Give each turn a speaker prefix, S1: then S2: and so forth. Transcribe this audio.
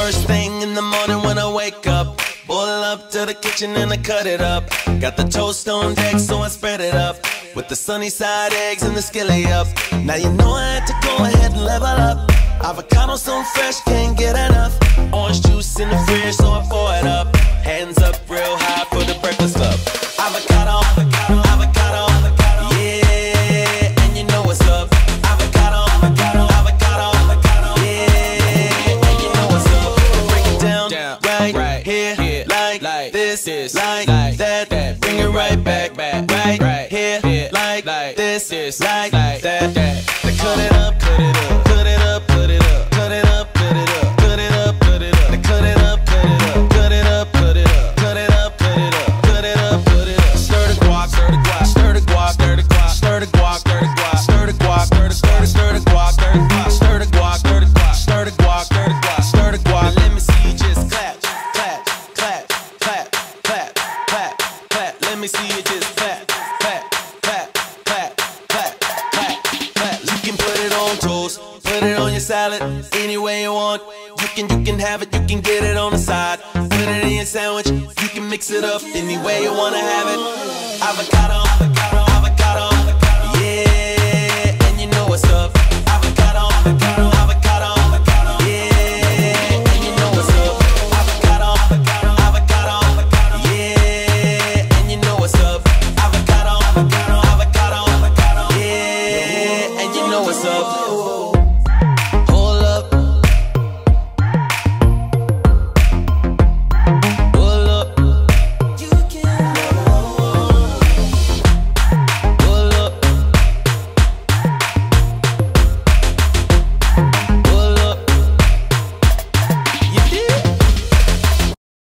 S1: First thing in the morning when I wake up, boil up to the kitchen and I cut it up. Got the toast on deck, so I spread it up. With the sunny side eggs and the skillet up. Now you know I had to go ahead and level up. Avocado so fresh, can't get enough. Orange juice in the fridge, so I pour it up. Like, like that. that. They cut it up, cut it up, cut it up, cut it up, cut it up, cut it up, cut it up, cut it up. They cut it up, cut it up, cut it up, cut it up, cut it up, cut it up. Stir the guac, stir the guac, stir the guac, stir the guac, stir the stir the guac, stir the guac, stir the guac, stir the guac. Let me see you just clap, clap, clap, clap, clap, clap, clap. Let me see you just clap, your salad any way you want. You can, you can have it, you can get it on the side. Put it in your sandwich, you can mix it up any way you wanna have it. Avocado, avocado, avocado, avocado. yeah, and you know what's up. Avocado, avocado, avocado, avocado, yeah, and you know what's up. Avocado, avocado, avocado, avocado, yeah, and you know what's up. Avocado, avocado, avocado, avocado, yeah, and you know what's up.